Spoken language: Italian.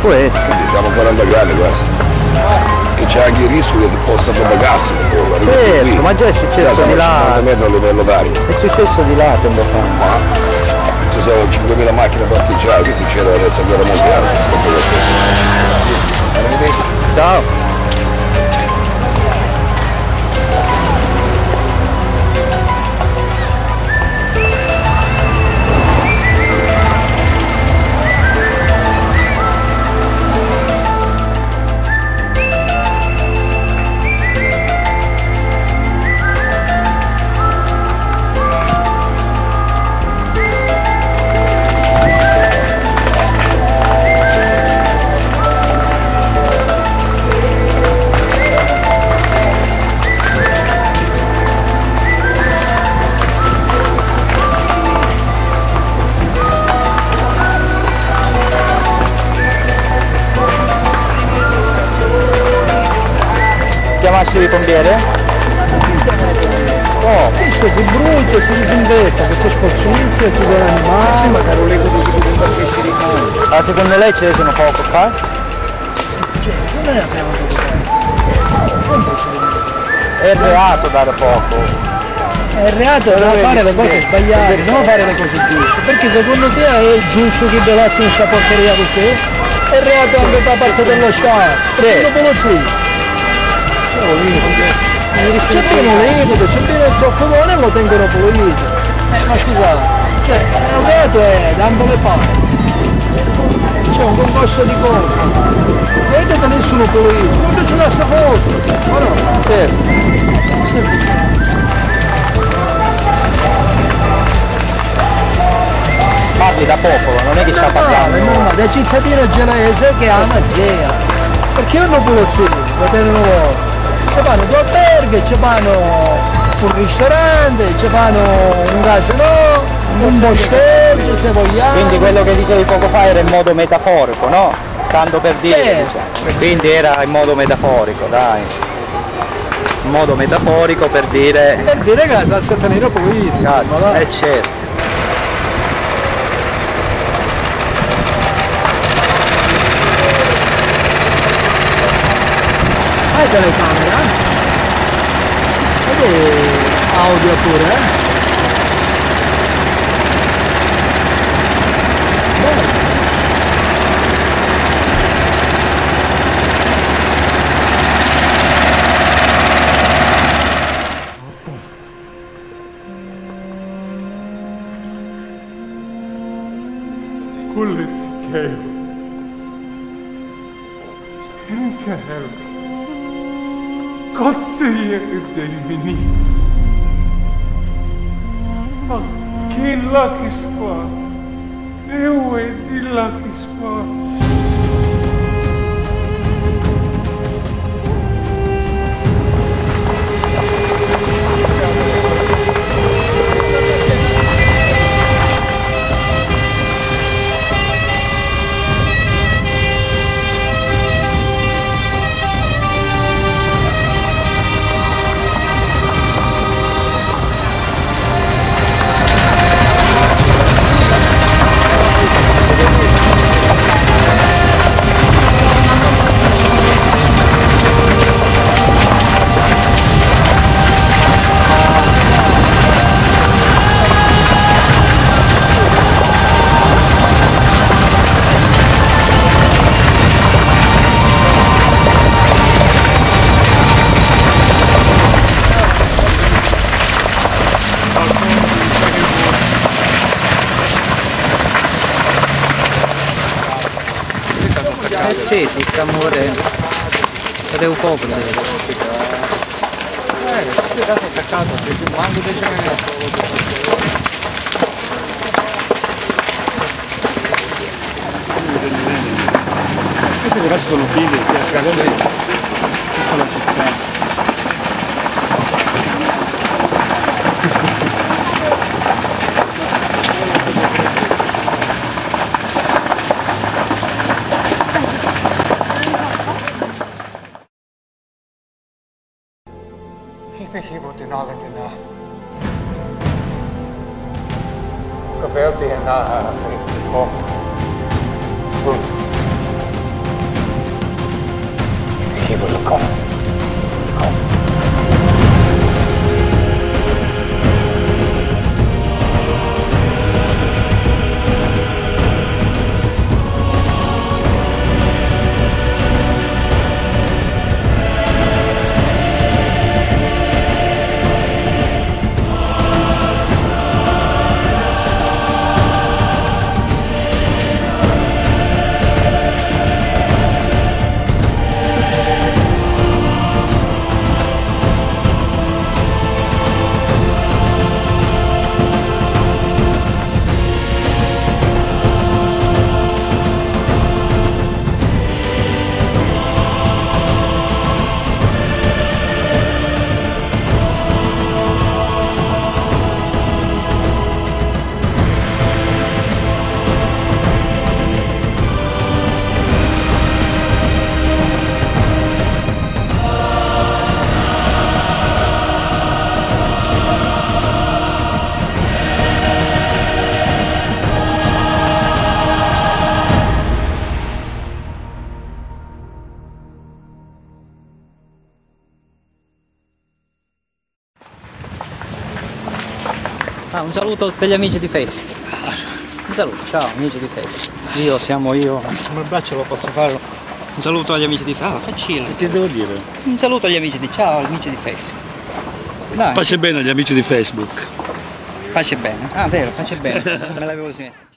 Può essere. Siamo 40 gradi quasi. Che c'è anche il rischio che si possa propagarsi fuoco. arriva Certo, qui. ma già è successo Già di là. a 50 metri a livello d'aria. È successo di là tempo fa. Ma ci sono 5.000 macchine parcheggiate, succede la terza guerra mondiale, si scopre lo stesso. Arrivederci. Ciao. Il pompiere? Oh, questo si brucia, si disinfetta, che c'è sporcizia, ci sono animali. ma caro lei Ah, secondo lei ce ne sono poco qua? Cioè, non è cosa Sempre ci È reato dare poco. È reato non fare le cose sbagliate, non fare le cose giuste. Perché secondo te è giusto che bevassero questa porcheria così? È reato anche da parte dello Stato. Perché la polizia. C'è pieno liquido, c'è pieno il zoccopone e lo tengono pulito. Eh, ma scusate, cioè, il reato è da ambo le parti. C'è un concorso di cose. Se è che nessuno pulito, non c'è da sta foto. Ma no? Certo. Parli da popolo, non è che sta normale, parlando. normale, da cittadino gelese che ha una gea. Perché hanno pulizia, lo tengono loro. Ci fanno due alberghi, ci fanno un ristorante, ci fanno un casino, un posteggio se vogliamo. Quindi quello che dicevi poco fa era in modo metaforico, no? Tanto per dire. Certo. diciamo. Quindi era in modo metaforico, dai. In modo metaforico per dire. Per dire che la salsa nera pulita. Cazzo, va. eh certo. è telecamera ed è audio pure eh. bello Kullet Kev. Kev. قصي قدامي Ma che Lucky Spa? E uè di Lucky Spa? Sì, si sta muovendo. Vedevo poco se vede. Eh, questo dato attaccato, perché manco del genere. Questi ragazzi sono figli che la città. Cavell tegen na gekomen. Goed. He will come. Ah, un saluto per gli amici di Facebook. Un saluto, ciao amici di Facebook. Io siamo io. Un abbraccio lo posso farlo. Un saluto agli amici di Facebook. Ah, faccino. Che devo dire? Un saluto agli amici di ciao, amici di Facebook. Dai, Pace bene agli amici di Facebook. pace bene. Ah, vero, pace bene. Me l'avevo dimenticato.